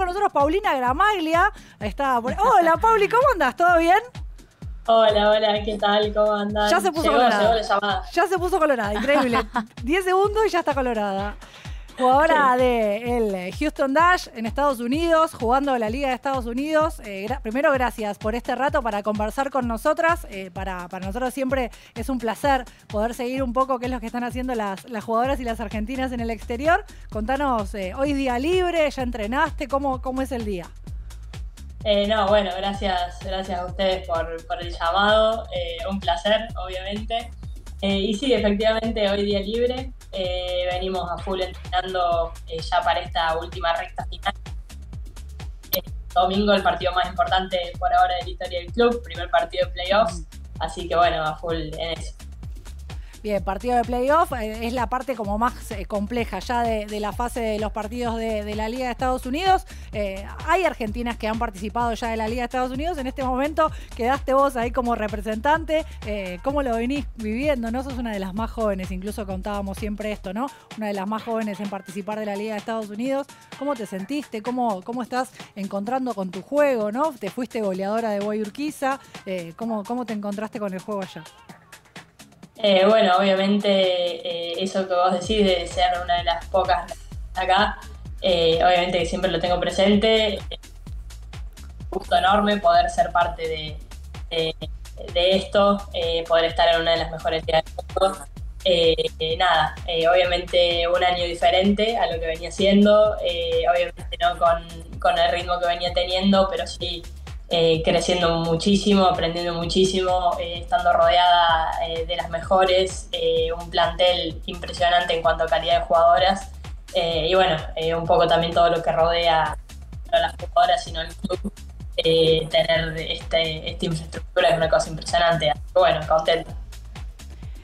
con nosotros Paulina Gramaglia. Está Hola, Pauli, ¿cómo andas? ¿Todo bien? Hola, hola, ¿qué tal? ¿Cómo andas? Ya se puso colorada. Ya se puso colorada, increíble. 10 segundos y ya está colorada. Jugadora del de Houston Dash en Estados Unidos, jugando la Liga de Estados Unidos. Eh, primero, gracias por este rato para conversar con nosotras. Eh, para, nosotros siempre es un placer poder seguir un poco qué es lo que están haciendo las, jugadoras y las argentinas en el exterior. Contanos, eh, hoy día libre, ya entrenaste, ¿cómo, cómo es el día? no, bueno, gracias, gracias a ustedes por, por el llamado. un placer, obviamente. y sí, efectivamente, hoy día libre. Eh, venimos a full entrenando eh, ya para esta última recta final. Eh, domingo el partido más importante por ahora de la historia del club, primer partido de playoffs, así que bueno, a full en eso. Bien, partido de playoff eh, es la parte como más eh, compleja ya de, la fase de los partidos de, la Liga de Estados Unidos. Eh, hay argentinas que han participado ya de la Liga de Estados Unidos. En este momento quedaste vos ahí como representante. ¿Cómo lo venís viviendo? ¿No? Sos una de las más jóvenes, incluso contábamos siempre esto, ¿no? Una de las más jóvenes en participar de la Liga de Estados Unidos. ¿Cómo te sentiste? ¿Cómo, cómo estás encontrando con tu juego, ¿no? Te fuiste goleadora de Boy Urquiza. ¿cómo, ¿Cómo te encontraste con el juego allá? Eh, bueno, obviamente eh, eso que vos decís de ser una de las pocas acá, eh, obviamente que siempre lo tengo presente. Un gusto enorme poder ser parte de, esto, poder estar en una de las mejores ligas del mundo. nada, obviamente un año diferente a lo que venía siendo, obviamente no con, con el ritmo que venía teniendo, pero sí eh, creciendo muchísimo, aprendiendo muchísimo, eh, estando rodeada eh, de las mejores, un plantel impresionante en cuanto a calidad de jugadoras y bueno, un poco también todo lo que rodea no a las jugadoras, sino el club. tener este, esta infraestructura es una cosa impresionante. Bueno, contento.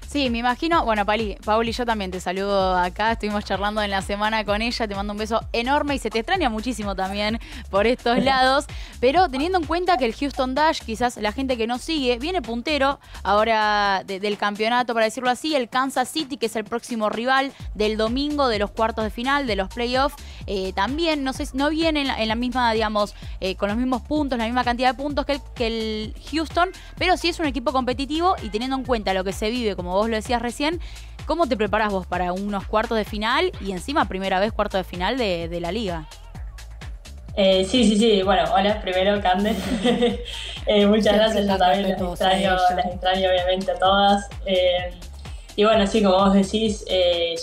Sí, me imagino. Bueno, Pali, Pauli, yo también te saludo acá. Estuvimos charlando en la semana con ella. Te mando un beso enorme y se te extraña muchísimo también por estos lados. Pero teniendo en cuenta que el Houston Dash, quizás la gente que no sigue, viene puntero ahora del campeonato, para decirlo así. El Kansas City, que es el próximo rival del domingo de los cuartos de final, de los playoffs, eh, también no sé, no viene en la, misma, digamos, eh, con los mismos puntos, la misma cantidad de puntos que el, que el Houston, pero sí es un equipo competitivo y teniendo en cuenta lo que se vive, como vos lo decías recién. ¿Cómo te preparas vos para unos cuartos de final y encima primera vez cuarto de final de, la liga? Eh, sí, sí, sí. Bueno, hola, primero, Cande. Eh, muchas gracias, yo también las extraño, las extraño obviamente a todas. Eh, y bueno, sí, como vos decís,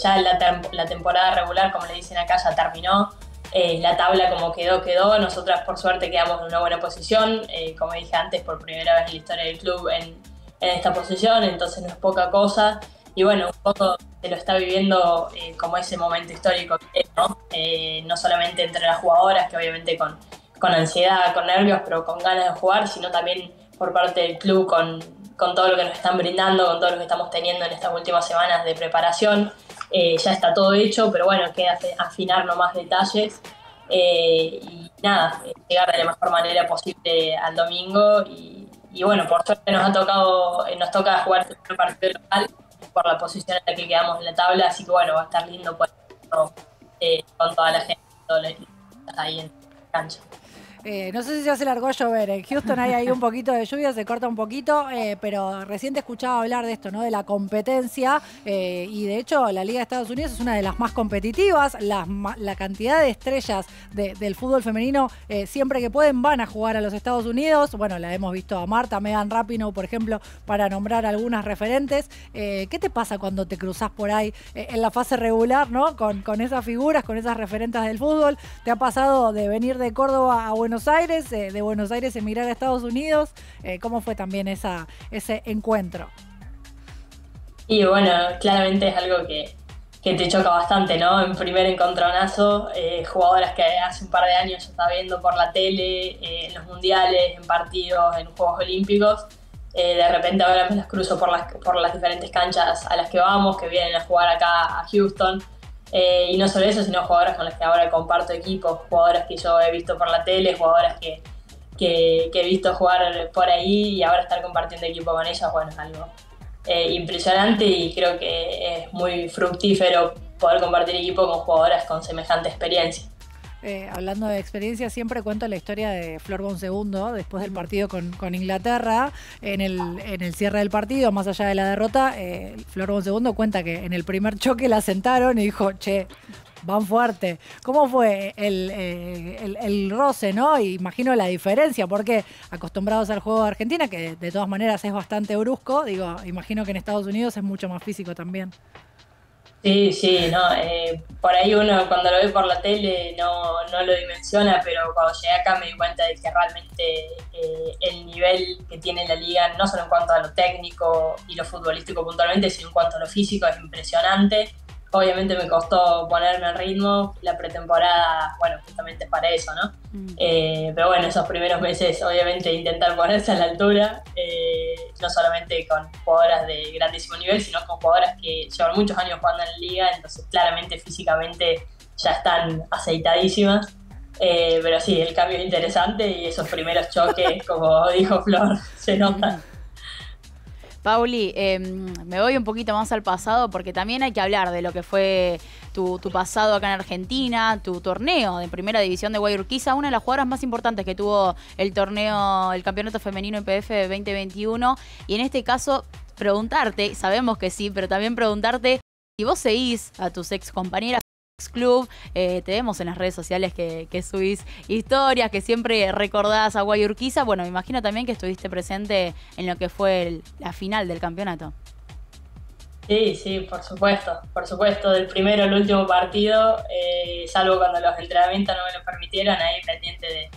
ya la, la, temporada regular, como le dicen acá, ya terminó. la tabla como quedó, quedó. Nosotras por suerte quedamos en una buena posición. como dije antes, por primera vez en la historia del club en en esta posición, entonces no es poca cosa. Y bueno, un poco se lo está viviendo eh, como ese momento histórico, ¿no? Eh, no solamente entre las jugadoras, que obviamente con, con ansiedad, con nervios, pero con ganas de jugar, sino también por parte del club con, con todo lo que nos están brindando, con todo lo que estamos teniendo en estas últimas semanas de preparación. Eh, ya está todo hecho, pero bueno, queda afinar nomás detalles. y nada, llegar de la mejor manera posible al domingo y, y bueno, por suerte nos ha tocado, eh, nos toca jugar este partido local por la posición en la que quedamos en la tabla, así que bueno, va a estar lindo pues, con toda la gente, ahí en la cancha. Eh, no sé si ya se largó a llover. En Houston hay ahí un poquito de lluvia, se corta un poquito, eh, pero recién te escuchaba hablar de esto, ¿no? De la competencia. Eh, y de hecho, la Liga de Estados Unidos es una de las más competitivas. La, cantidad de estrellas del fútbol femenino, siempre que pueden, van a jugar a los Estados Unidos. Bueno, la hemos visto a Marta, Megan Rapinoe, por ejemplo, para nombrar algunas referentes. ¿Qué te pasa cuando te cruzas por ahí en la fase regular, ¿no? Con, con esas figuras, con esas referentes del fútbol. ¿Te ha pasado de venir de Córdoba a Buenos Buenos Aires, eh, de Buenos Aires emigrar a Estados Unidos. Eh, ¿Cómo fue también esa, ese encuentro? Y bueno, claramente es algo que, te choca bastante, ¿no? En primer encontronazo, eh, jugadoras que hace un par de años yo estaba viendo por la tele, en los mundiales, en partidos, en Juegos Olímpicos. de repente ahora me las cruzo por las, por las diferentes canchas a las que vamos, que vienen a jugar acá a Houston. Eh, y no solo eso, sino jugadoras con las que ahora comparto equipo, jugadoras que yo he visto por la tele, jugadoras que, he visto jugar por ahí y ahora estar compartiendo equipo con ellas, bueno, es algo eh, impresionante y creo que es muy fructífero poder compartir equipo con jugadoras con semejante experiencia. Eh, hablando de experiencia, siempre cuento la historia de Flor Bonsegundo después del partido con, Inglaterra. En el, en el cierre del partido, más allá de la derrota, eh, Flor Bonsegundo cuenta que en el primer choque la sentaron y dijo, che, van fuerte. ¿Cómo fue el, eh, el, roce, no? imagino la diferencia, porque acostumbrados al juego de Argentina, que de todas maneras es bastante brusco, digo, imagino que en Estados Unidos es mucho más físico también. Sí, sí, no, eh, por ahí uno cuando lo ve por la tele no, no, lo dimensiona, pero cuando llegué acá me di cuenta de que realmente eh, el nivel que tiene la liga, no solo en cuanto a lo técnico y lo futbolístico puntualmente, sino en cuanto a lo físico, es impresionante. Obviamente me costó ponerme al ritmo, la pretemporada, bueno, justamente para eso, ¿no? Mm. Eh, pero bueno, esos primeros meses, obviamente, intentar ponerse a la altura, eh, no solamente con jugadoras de grandísimo nivel, sino con jugadoras que llevan muchos años jugando en la liga, entonces claramente físicamente ya están aceitadísimas. Eh, pero sí, el cambio es interesante y esos primeros choques, como dijo Flor, se notan. Pauli, em, me voy un poquito más al pasado porque también hay que hablar de lo que fue tu, pasado acá en Argentina, tu torneo de primera división de Guayurquiza, una de las jugadoras más importantes que tuvo el torneo, el campeonato femenino IPF 2021. Y en este caso, preguntarte, sabemos que sí, pero también preguntarte si vos seguís a tus ex compañeras Club. Eh, te vemos en las redes sociales que, subís historias, que siempre recordás a Guayurquiza. Bueno, me imagino también que estuviste presente en lo que fue la final del campeonato. Sí, sí, por supuesto, por supuesto. Del primero al último partido, eh, salvo cuando los entrenamientos no me lo permitieron, ahí pendiente de,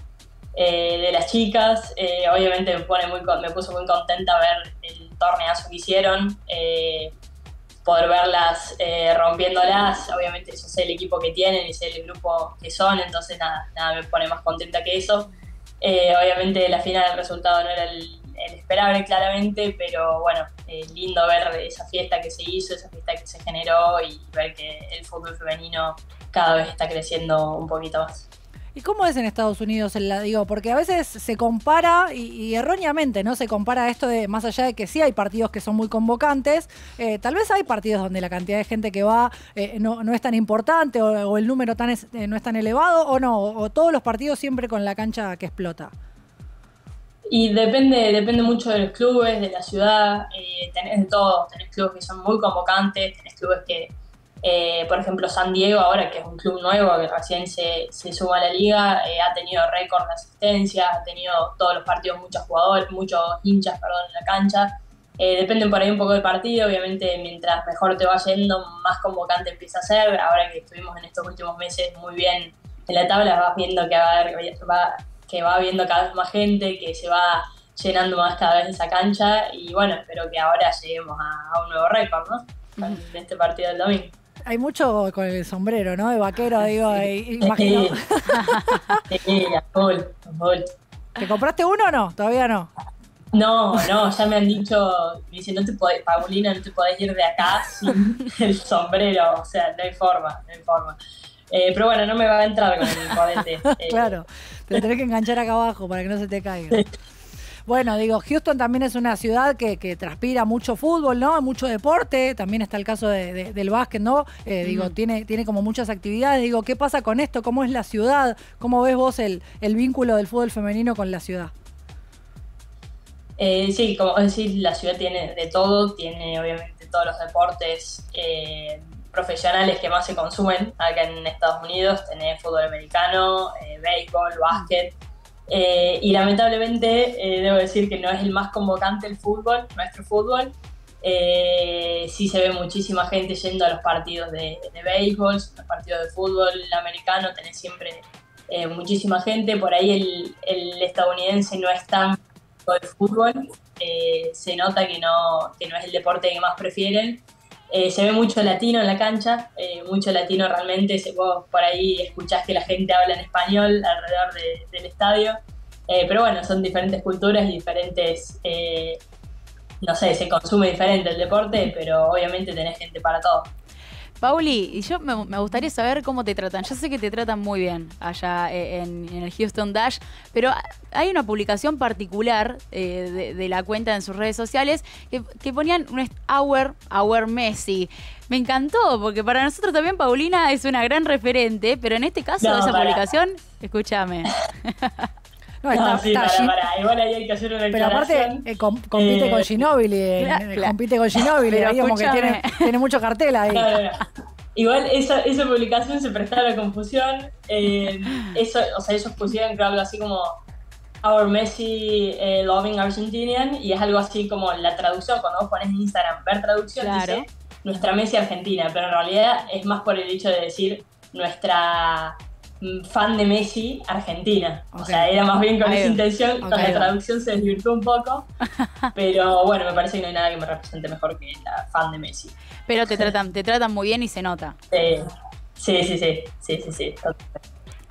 eh, de las chicas. obviamente me, pone muy, me puso muy contenta ver el torneazo que hicieron poder verlas eh, rompiéndolas, obviamente yo sé el equipo que tienen y sé el grupo que son, entonces nada, nada me pone más contenta que eso. Eh, obviamente la final el resultado no era el, esperable claramente, pero bueno, eh, lindo ver esa fiesta que se hizo, esa fiesta que se generó y ver que el fútbol femenino cada vez está creciendo un poquito más. ¿Y cómo es en Estados Unidos? El, digo, porque a veces se compara, y, erróneamente, ¿no? Se compara esto de, más allá de que sí hay partidos que son muy convocantes, eh, tal vez hay partidos donde la cantidad de gente que va eh, no, es tan importante o, el número tan eh, no es tan elevado, o no, o, todos los partidos siempre con la cancha que explota. Y depende, depende mucho de los clubes, de la ciudad, tenés de todo, tenés clubes que son muy convocantes, tenés clubes que eh, por ejemplo, San Diego, ahora que es un club nuevo que recién se, se suma a la liga, eh, ha tenido récord de asistencia, ha tenido todos los partidos muchos jugadores, muchos hinchas perdón, en la cancha. Eh, depende por ahí un poco del partido, obviamente mientras mejor te va yendo, más convocante empieza a ser. Ahora que estuvimos en estos últimos meses muy bien en la tabla, vas viendo que va, va, que va habiendo cada vez más gente, que se va llenando más cada vez esa cancha y bueno, espero que ahora lleguemos a, un nuevo récord, ¿no? En este partido del domingo hay mucho con el sombrero, ¿no? De vaquero, digo, imagino. Sí, full, full. ¿Te compraste uno o no? Todavía no. No, no, ya me han dicho, me dicen, no te podés, Paulina, no te podés ir de acá sin el sombrero, o sea, no hay forma, no hay forma. Eh, pero bueno, no me va a entrar con el imponente. claro, te tenés que enganchar acá abajo para que no se te caiga. Bueno, digo, Houston también es una ciudad que, transpira mucho fútbol, ¿no? Mucho deporte, también está el caso del básquet, ¿no? Eh, digo, tiene, tiene como muchas actividades. Digo, ¿qué pasa con esto? ¿Cómo es la ciudad? ¿Cómo ves vos el, vínculo del fútbol femenino con la ciudad? Eh, sí, como decís, la ciudad tiene de todo, tiene obviamente todos los deportes eh, profesionales que más se consumen acá en Estados Unidos, tenés fútbol americano, béisbol, básquet. Eh, y lamentablemente eh, debo decir que no es el más convocante el fútbol, nuestro fútbol. Eh, sí se ve muchísima gente yendo a los partidos de, de béisbol, los partidos de fútbol americano, tenés siempre muchísima gente. Por ahí el, el, estadounidense no es tan de fútbol, se nota que no, que no es el deporte que más prefieren. Eh, se ve mucho latino en la cancha, eh, mucho latino realmente. Vos por ahí escuchás que la gente habla en español alrededor del estadio. Eh, pero bueno, son diferentes culturas y diferentes. no sé, se consume diferente el deporte, pero obviamente tenés gente para todo. Pauli, y yo me, gustaría saber cómo te tratan. Yo sé que te tratan muy bien allá eh, en, el Houston Dash, pero hay una publicación particular eh, de, la cuenta en sus redes sociales que, ponían un Hour, Hour Messi. Me encantó, porque para nosotros también Paulina es una gran referente, pero en este caso esa publicación, escúchame. No, está, sí, para, Igual ahí hay que hacer una Pero aparte eh, compite con Ginóbili, eh, compite con Ginóbili, ahí como que tiene, tiene, mucho cartel ahí. Igual esa, esa publicación se prestaba a la confusión. Eh, eso, o sea, ellos pusieron algo así como Our Messi Loving Argentinian y es algo así como la traducción, cuando vos pones en Instagram ver traducción, dice nuestra Messi Argentina, pero en realidad es más por el hecho de decir nuestra fan de Messi Argentina. O sea, era más bien con esa intención, con la traducción se desvirtuó un poco, pero bueno, me parece que no hay nada que me represente mejor que la fan de Messi. Pero te tratan, te tratan muy bien y se nota. Sí, sí, sí, sí, sí, sí,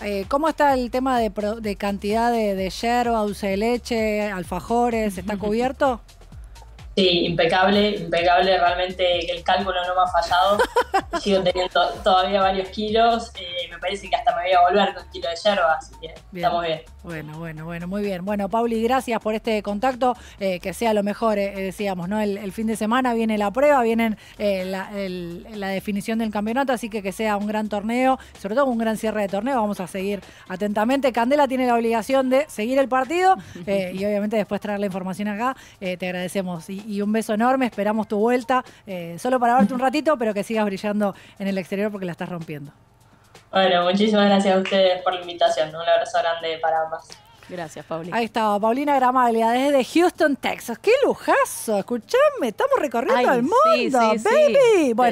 eh, ¿Cómo está el tema de, de cantidad de, de yerba, dulce de leche, alfajores? ¿Está cubierto? Sí, impecable, impecable, realmente el cálculo no me ha fallado. Sigo teniendo todavía varios kilos. Eh, me parece que hasta me voy a volver con un kilo de yerba, así que estamos bien. Bueno, bueno, bueno, muy bien. Bueno, Pauli, gracias por este contacto. Eh, que sea lo mejor, eh, decíamos, ¿no? El, fin de semana viene la prueba, viene la, la, definición del campeonato, así que que sea un gran torneo, sobre todo un gran cierre de torneo. Vamos a seguir atentamente. Candela tiene la obligación de seguir el partido y obviamente después traer la información acá. te agradecemos. Y, y un beso enorme. Esperamos tu vuelta, eh, solo para verte un ratito, pero que sigas brillando en el exterior porque la estás rompiendo. Bueno, muchísimas gracias a ustedes por la invitación. Un abrazo grande para ambas. Gracias, Paulina. Ahí estaba, Paulina Gramaglia, desde Houston, Texas. ¡Qué lujazo! Escuchame, estamos recorriendo el mundo, baby. Bueno.